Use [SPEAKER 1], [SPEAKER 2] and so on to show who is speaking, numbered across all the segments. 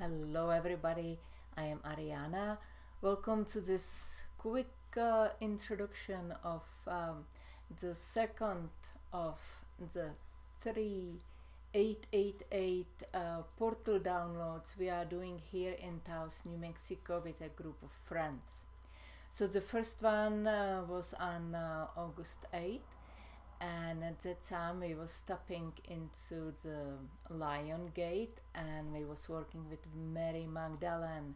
[SPEAKER 1] Hello, everybody. I am Ariana. Welcome to this quick uh, introduction of um, the second of the three 888 uh, portal downloads we are doing here in Taos, New Mexico with a group of friends. So the first one uh, was on uh, August 8th and at that time we was stepping into the lion gate and we was working with mary magdalene.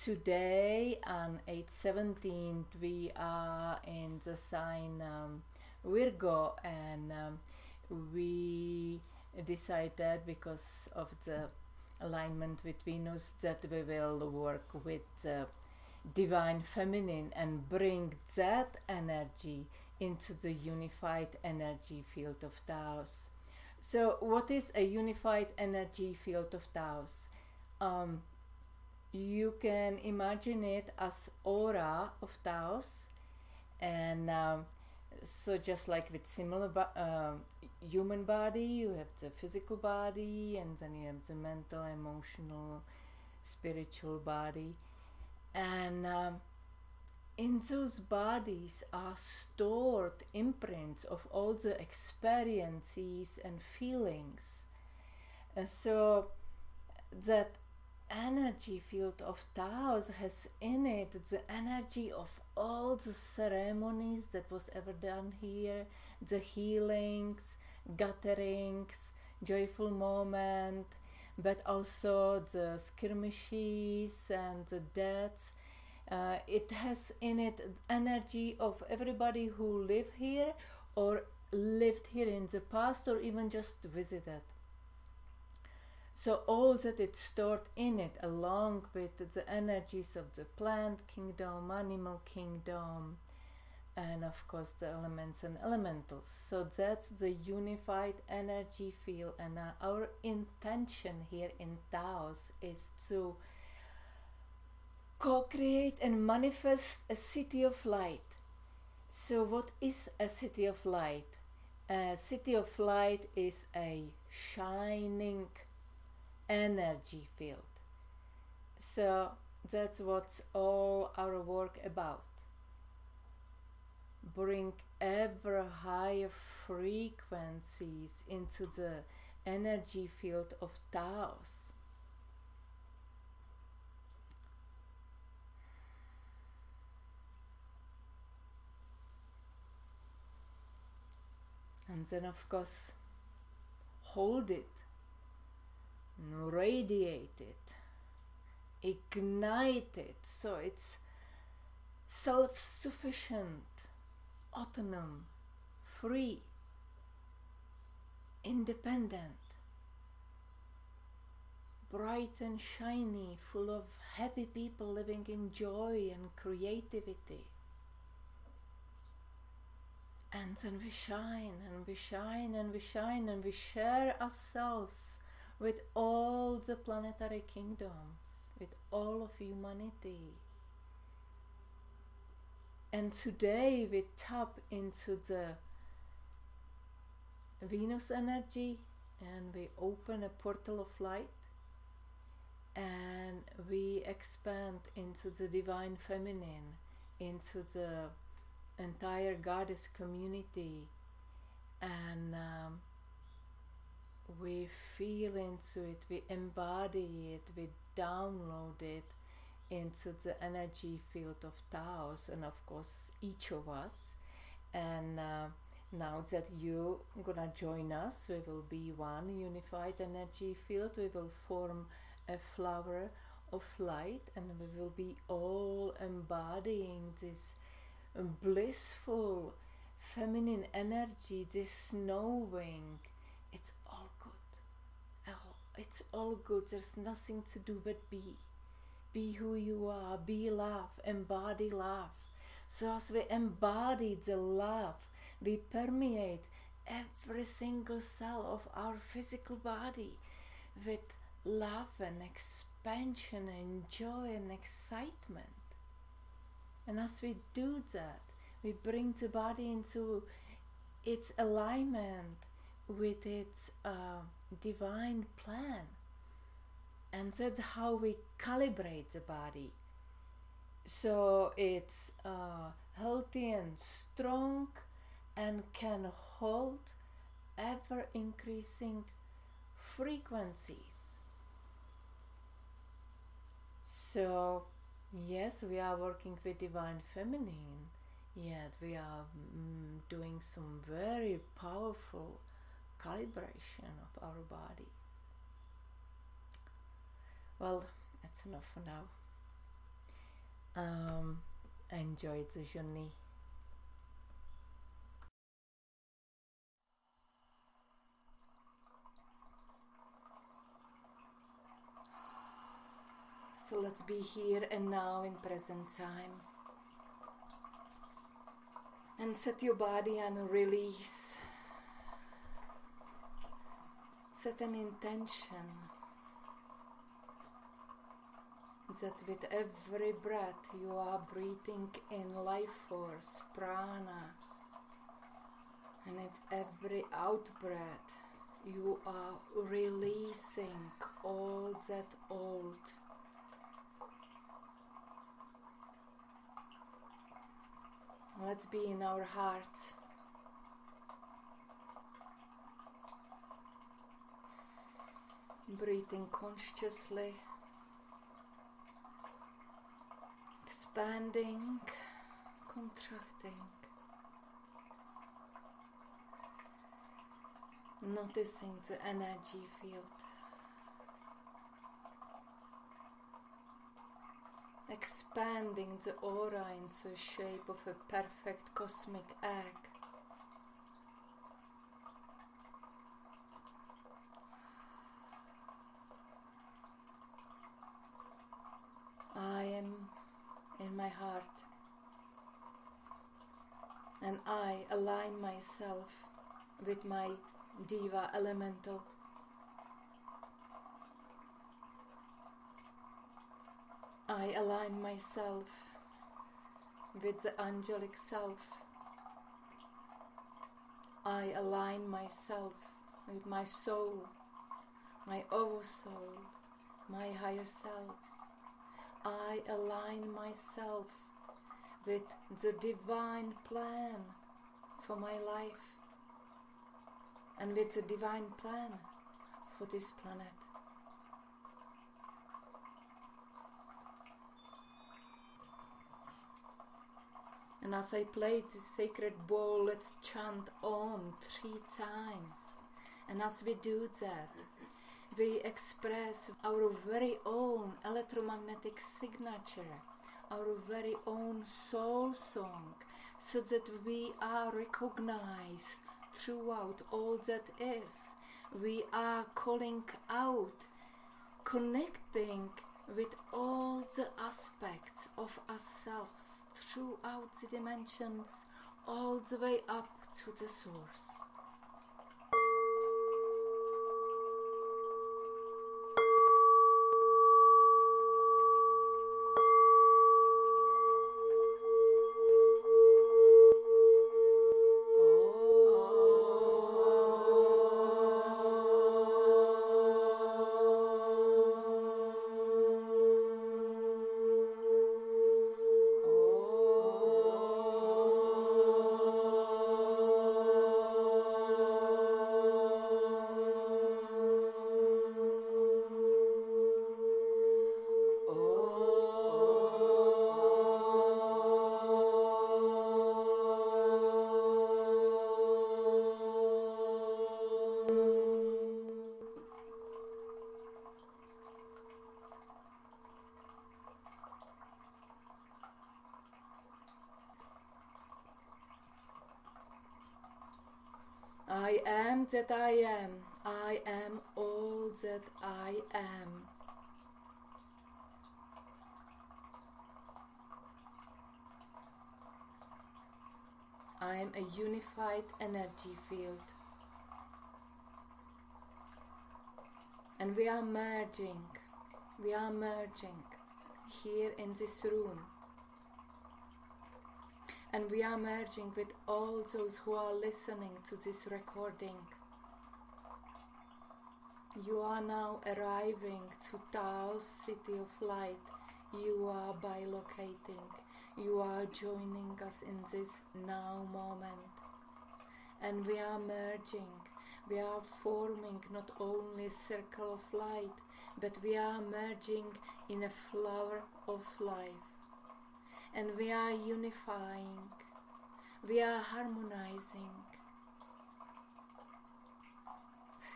[SPEAKER 1] Today on 817 we are in the sign um, virgo and um, we decided because of the alignment with venus that we will work with the divine feminine and bring that energy into the unified energy field of Taos. So, what is a unified energy field of Taos? Um, you can imagine it as aura of Taos, and um, so just like with similar uh, human body, you have the physical body, and then you have the mental, emotional, spiritual body, and um, in those bodies are stored imprints of all the experiences and feelings. And so that energy field of Taos has in it the energy of all the ceremonies that was ever done here, the healings, gatherings, joyful moment, but also the skirmishes and the deaths uh, it has in it energy of everybody who live here or lived here in the past or even just visited. So all that it's stored in it along with the energies of the plant kingdom, animal kingdom, and of course the elements and elementals. So that's the unified energy field and our intention here in Taos is to co create and manifest a city of light. So, what is a city of light? A city of light is a shining energy field. So, that's what's all our work about. Bring ever higher frequencies into the energy field of Taos and then of course hold it. Radiate it. Ignite it. So it's self-sufficient autonomous free independent bright and shiny full of happy people living in joy and creativity and then we shine and we shine and we shine and we share ourselves with all the planetary kingdoms, with all of humanity. And today we tap into the Venus energy and we open a portal of light and we expand into the divine feminine, into the entire goddess community and um, we feel into it, we embody it, we download it into the energy field of Taos, and of course, each of us. And uh, now that you're gonna join us, we will be one unified energy field, we will form a flower of light, and we will be all embodying this blissful feminine energy, this knowing, it's all good. It's all good. There's nothing to do but be. Be who you are, be love, embody love. So, as we embody the love, we permeate every single cell of our physical body with love and expansion and joy and excitement. And as we do that, we bring the body into its alignment with its uh, divine plan. and that's how we calibrate the body so it's uh, healthy and strong and can hold ever increasing frequencies so yes we are working with divine feminine yet we are mm, doing some very powerful calibration of our bodies well, that's enough for now. Um, the journey. Let's be here and now in present time. And set your body on a release. Set an intention that with every breath you are breathing in life force, prana, and with every out breath you are releasing all that old. Let's be in our hearts. Breathing consciously. expanding, contracting, noticing the energy field, expanding the aura into the shape of a perfect cosmic egg. I am in my heart. And I align myself with my Diva elemental. I align myself with the angelic self. I align myself with my soul, my oversoul, my higher self. I align myself with the divine plan for my life and with the divine plan for this planet. And as I play this sacred ball, let's chant Om three times. And as we do that, we express our very own electromagnetic signature, our very own soul song, so that we are recognized throughout all that is. We are calling out, connecting with all the aspects of ourselves throughout the dimensions, all the way up to the source. That I am. I am all that I am. I am a unified energy field. And we are merging, we are merging here in this room and we are merging with all those who are listening to this recording. You are now arriving to Taos City of Light. You are bilocating. You are joining us in this now moment. And we are merging. We are forming not only circle of light, but we are merging in a flower of life. And we are unifying. We are harmonizing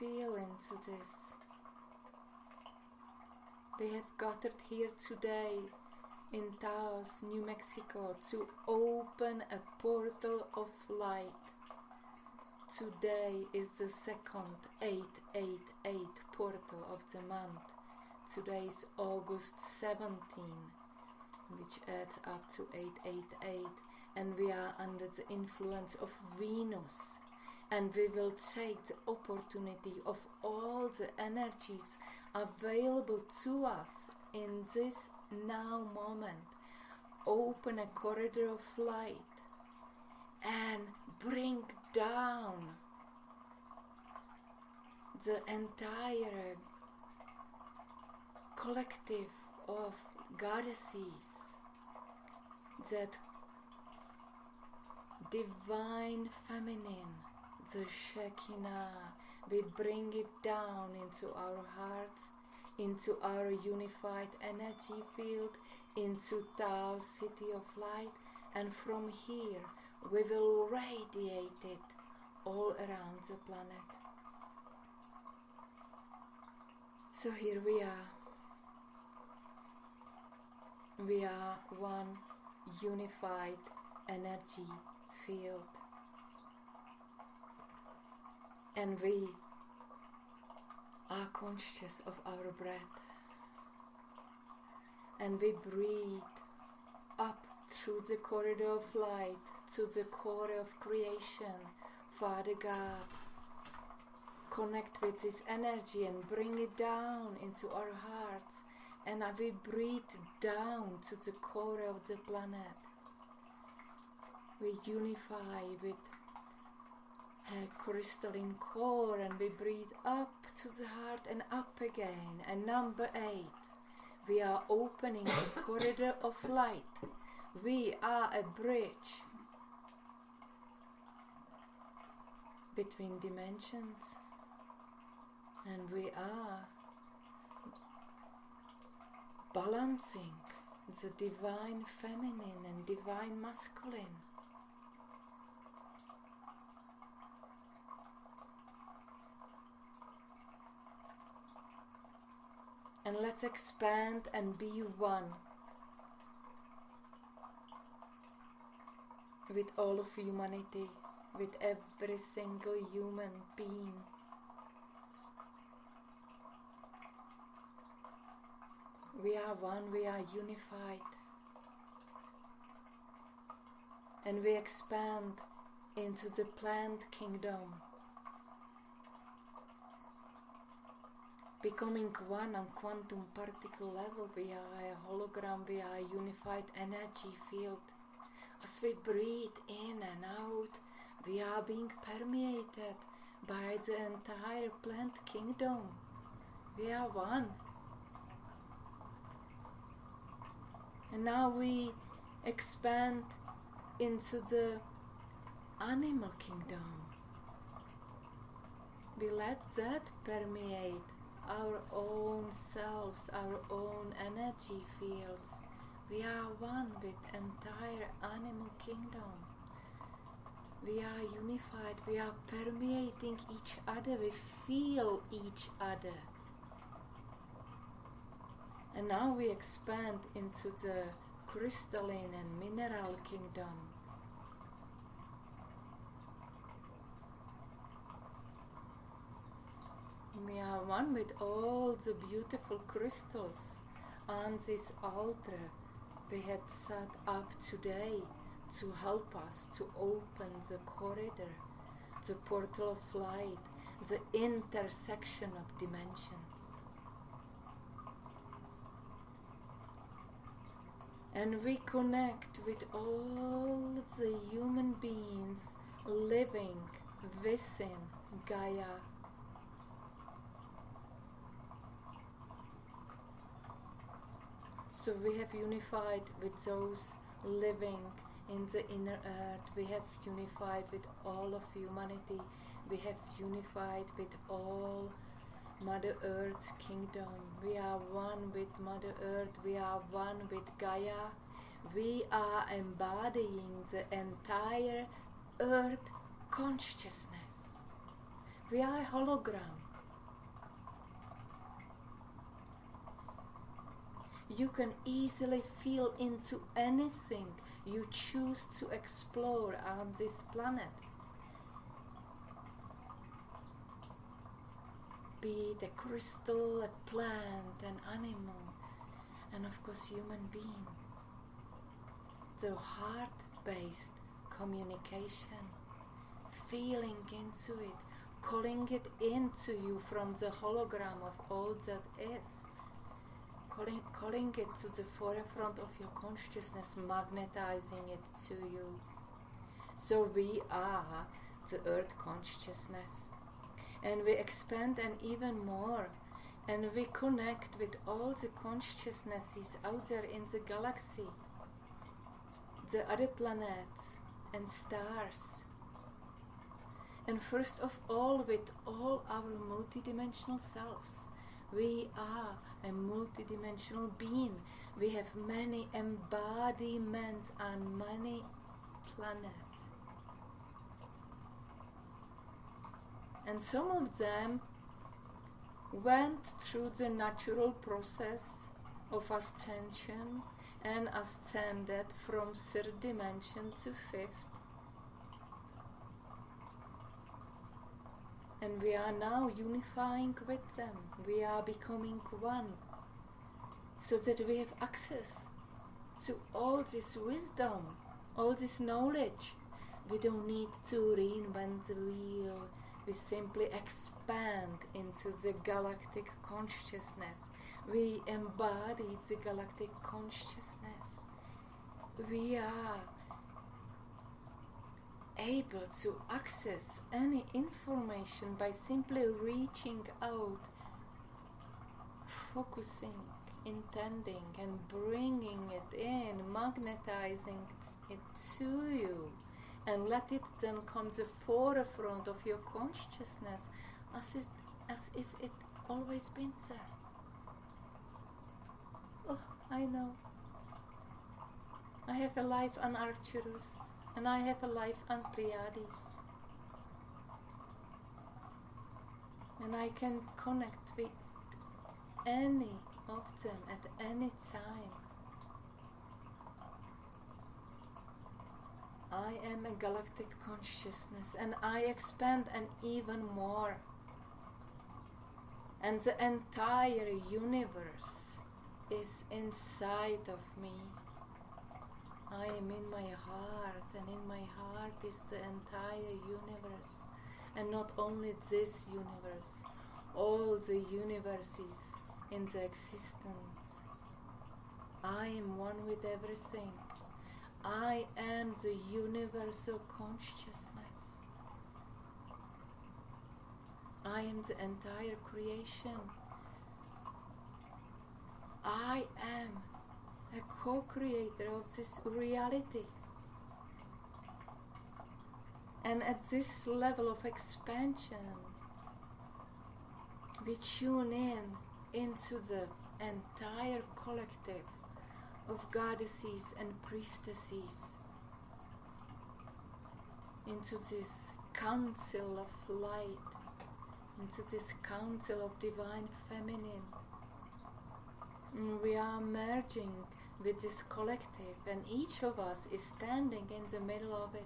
[SPEAKER 1] feel into this. We have gathered here today in Taos, New Mexico, to open a portal of light. Today is the second 888 portal of the month. Today is August 17, which adds up to 888, and we are under the influence of Venus and we will take the opportunity of all the energies available to us in this now moment. Open a corridor of light and bring down the entire collective of goddesses that divine feminine the Shekinah. We bring it down into our hearts, into our unified energy field, into Taos City of Light, and from here we will radiate it all around the planet. So here we are. We are one unified energy field and we are conscious of our breath. And we breathe up through the corridor of light to the core of creation. Father god connect with this energy and bring it down into our hearts. And we breathe down to the core of the planet we unify with Uh, a crystalline core and we breathe up to the heart and up again. And number eight, we are opening a corridor of light. We are a bridge between dimensions and we are balancing the divine feminine and divine masculine and let's expand and be one with all of humanity, with every single human being. We are one, we are unified, and we expand into the plant kingdom. Becoming one on quantum particle level via a hologram, via a unified energy field. As we breathe in and out, we are being permeated by the entire plant kingdom. We are one. And now we expand into the animal kingdom. We let that permeate our own selves, our own energy fields. We are one with entire animal kingdom. We are unified, we are permeating each other, we feel each other. And now we expand into the crystalline and mineral kingdom. We are one with all the beautiful crystals on this altar we had set up today to help us to open the corridor, the portal of light, the intersection of dimensions. And we connect with all the human beings living within Gaia So we have unified with those living in the inner earth. We have unified with all of humanity. We have unified with all Mother Earth's kingdom. We are one with Mother Earth. We are one with Gaia. We are embodying the entire Earth consciousness. We are a hologram. You can easily feel into anything you choose to explore on this planet. Be it a crystal, a plant, an animal, and of course, human being. The heart based communication, feeling into it, calling it into you from the hologram of all that is calling, calling it to the forefront of your consciousness, magnetizing it to you. So we are the earth consciousness. And we expand and even more. And we connect with all the consciousnesses out there in the galaxy, the other planets and stars. And first of all, with all our multidimensional selves we are a multidimensional being. We have many embodiments on many planets. And some of them went through the natural process of ascension and ascended from third dimension to fifth And we are now unifying with them. We are becoming one. So that we have access to all this wisdom, all this knowledge. We don't need to reinvent the wheel. We simply expand into the galactic consciousness. We embody the galactic consciousness. We are able to access any information by simply reaching out, focusing, intending, and bringing it in, magnetizing it to you, and let it then come to the forefront of your consciousness as, it, as if it always been there. Oh, I know. I have a life on Arcturus and I have a life on Pleiades. And I can connect with any of them at any time. I am a galactic consciousness and I expand and even more. And the entire universe is inside of me. I am in my heart, and in my heart is the entire universe. And not only this universe, all the universes in the existence. I am one with everything. I am the universal consciousness. I am the entire creation. I am a co creator of this reality. And at this level of expansion, we tune in into the entire collective of goddesses and priestesses, into this council of light, into this council of divine feminine. And we are merging with this collective, and each of us is standing in the middle of it.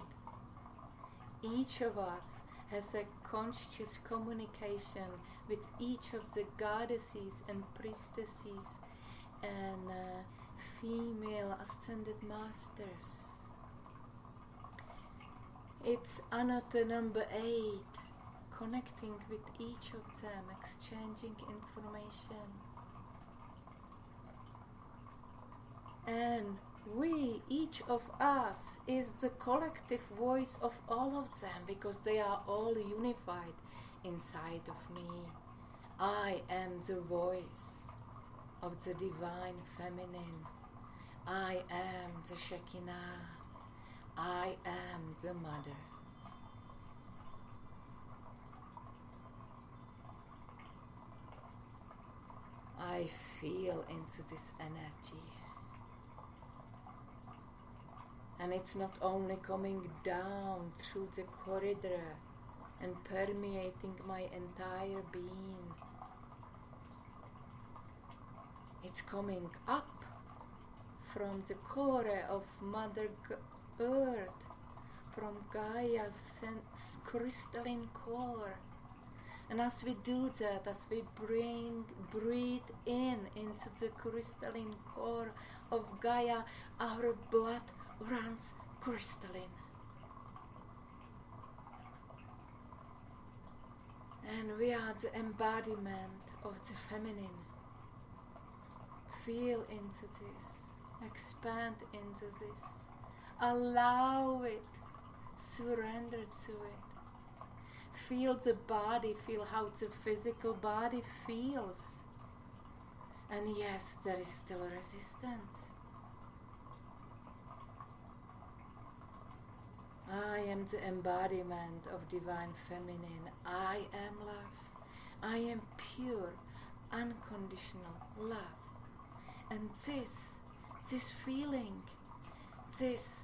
[SPEAKER 1] Each of us has a conscious communication with each of the goddesses and priestesses and uh, female ascended masters. It's Anata number eight, connecting with each of them, exchanging information. And we, each of us, is the collective voice of all of them because they are all unified inside of me. I am the voice of the divine feminine. I am the Shekinah. I am the mother. I feel into this energy. And it's not only coming down through the corridor and permeating my entire being, it's coming up from the core of Mother Earth, from Gaia's crystalline core. And as we do that, as we bring, breathe in into the crystalline core of Gaia, our blood runs crystalline. And we are the embodiment of the feminine. Feel into this, expand into this, allow it, surrender to it feel the body, feel how the physical body feels. And yes, there is still resistance. I am the embodiment of divine feminine. I am love. I am pure, unconditional love. And this, this feeling, this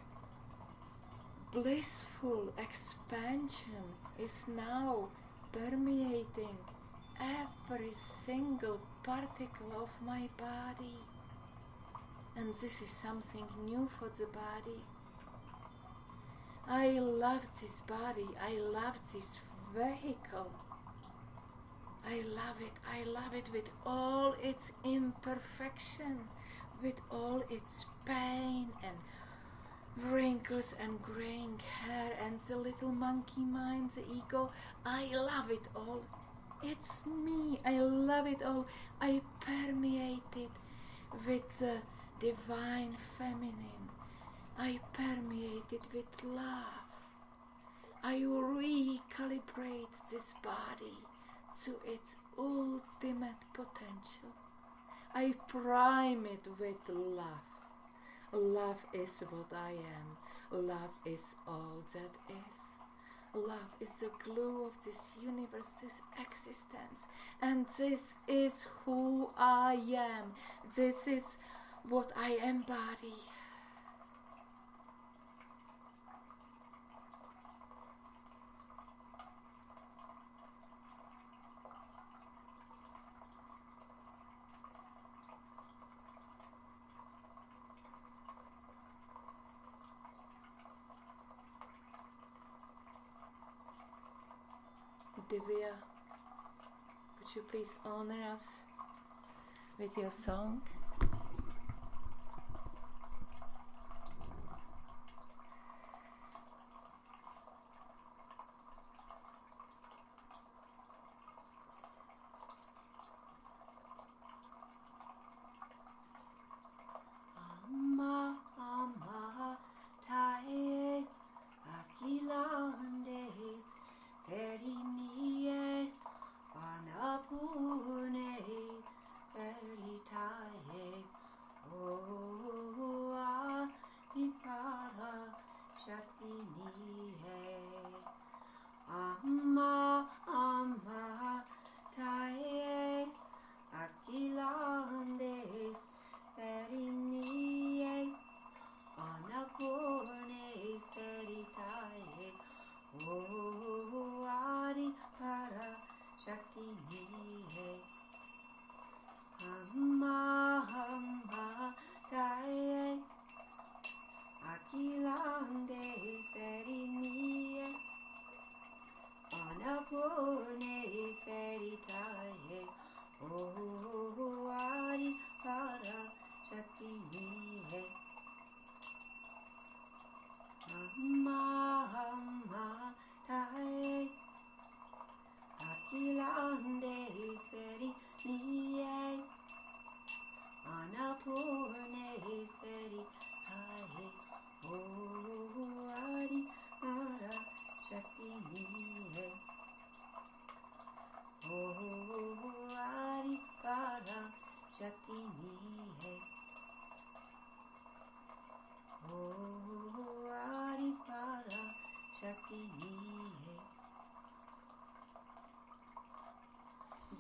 [SPEAKER 1] blissful expansion is now permeating every single particle of my body. And this is something new for the body. I love this body, I love this vehicle. I love it, I love it with all its imperfection, with all its pain and wrinkles and graying hair and the little monkey mind, the ego. I love it all. It's me. I love it all. I permeate it with the divine feminine. I permeate it with love. I recalibrate this body to its ultimate potential. I prime it with love. Love is what I am. Love is all that is. Love is the glue of this universe's existence. And this is who I am. This is what I embody. Divya, could you please honor us with your song?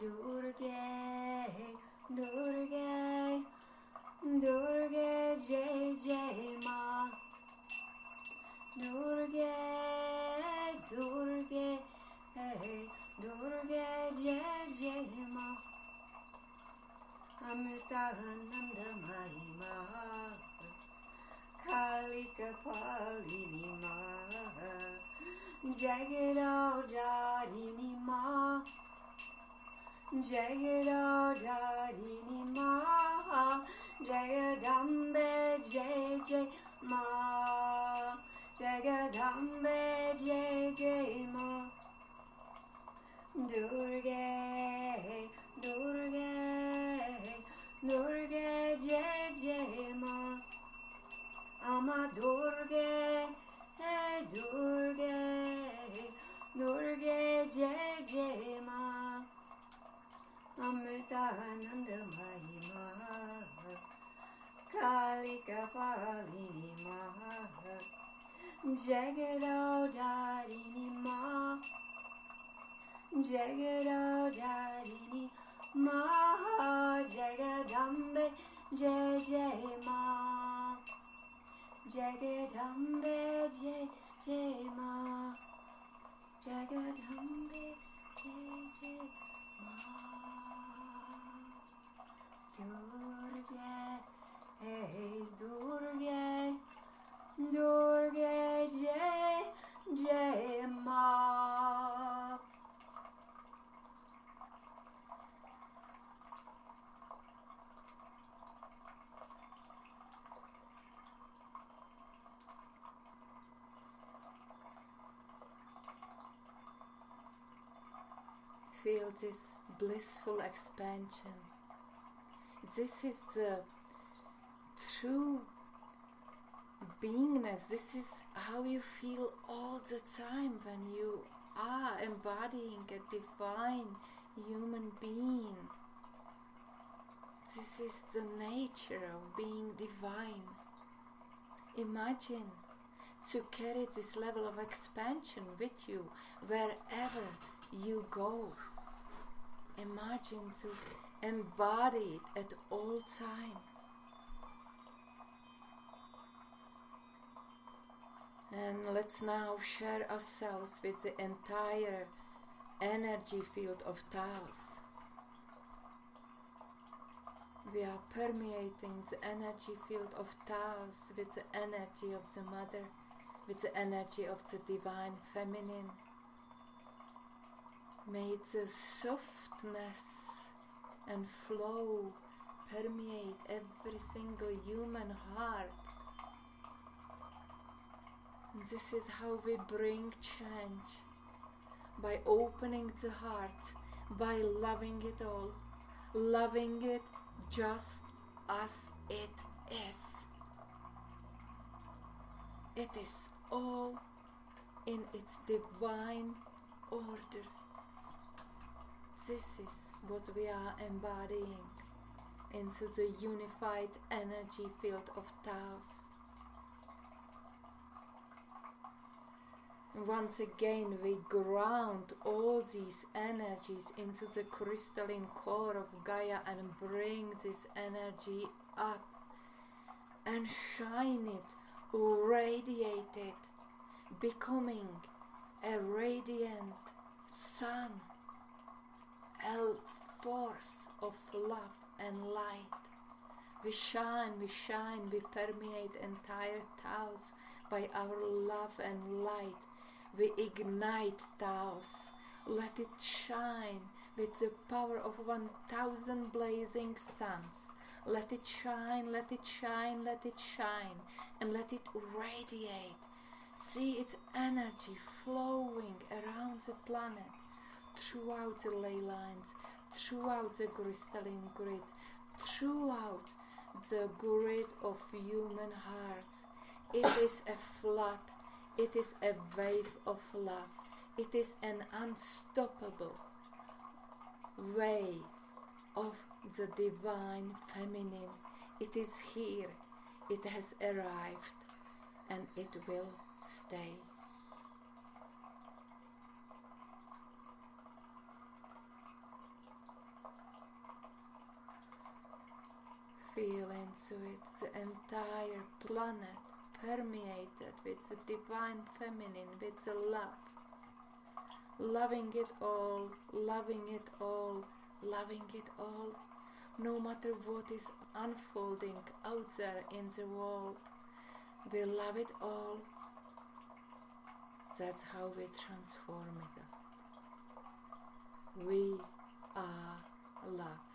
[SPEAKER 2] Durge, Durge, Durge Jai Jai Ma. Durge, Durge, Durge Jai Jai Ma. Amritahananda Mahima, Kalika Palini Ma, Jagadodari Ma. Jagadadarini Ma. Jagadambe Jai Jai Ma. Jagadambe Jai Jai Ma. Durga, Durga, Durga Jai Jai Ma. Ama Durga, hey Amritananda Mahima. Kalika Palini Ma. Jagadadarini Ma. Jagadadarini Ma. Jagadambe Jai Jai Ma. Jagadambe Jai Jai Ma. Jagadambe Jai Jai Ma. Durga, hey Jai Jai Ma.
[SPEAKER 1] Feel this blissful expansion. This is the true beingness. This is how you feel all the time when you are embodying a divine human being. This is the nature of being divine. Imagine to carry this level of expansion with you wherever you go. Imagine to embody it at all time. And let's now share ourselves with the entire energy field of Taos. We are permeating the energy field of Taos with the energy of the Mother, with the energy of the Divine Feminine. May the softness and flow permeate every single human heart. This is how we bring change by opening the heart, by loving it all, loving it just as it is. It is all in its divine order. This is what we are embodying into the unified energy field of Taos. Once again, we ground all these energies into the crystalline core of Gaia and bring this energy up and shine it, radiate it, becoming a radiant sun, a force of love and light. We shine, we shine, we permeate entire Taos by our love and light. We ignite Taos. Let it shine with the power of 1000 blazing suns. Let it shine, let it shine, let it shine, and let it radiate. See its energy flowing around the planet, throughout the ley lines, throughout the crystalline grid, throughout the grid of human hearts. It is a flood, it is a wave of love, it is an unstoppable way of the divine feminine. It is here, it has arrived, and it will stay. Feel into it, the entire planet permeated with the divine feminine, with the love. Loving it all, loving it all, loving it all, no matter what is unfolding out there in the world. We love it all. That's how we transform it. We are love.